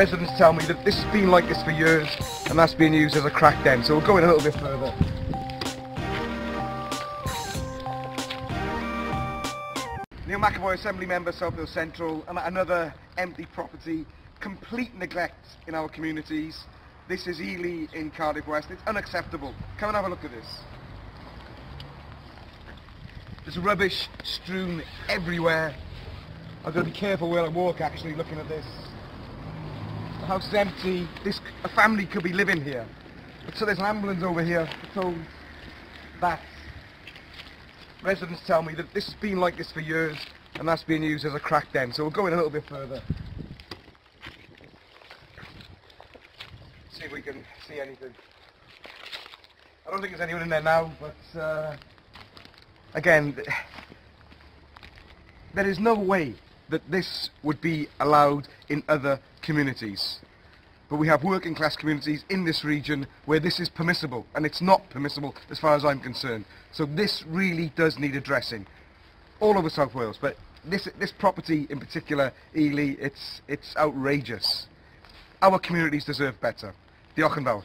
Residents tell me that this has been like this for years and that's being used as a crack den. So we'll go in a little bit further. Neil McEvoy, Assembly Member, South Wales Central. Another empty property. Complete neglect in our communities. This is Ely in Cardiff West. It's unacceptable. Come and have a look at this. There's rubbish strewn everywhere. I've got to be careful where I walk actually looking at this. House is empty. This a family could be living here. So there's an ambulance over here. Told that residents tell me that this has been like this for years and that's being used as a crack den. So we'll go in a little bit further. See if we can see anything. I don't think there's anyone in there now, but uh, again, there is no way that this would be allowed in other communities. But we have working class communities in this region where this is permissible, and it's not permissible as far as I'm concerned. So this really does need addressing, all over South Wales. But this this property in particular, Ely, it's it's outrageous. Our communities deserve better. Diolch yn.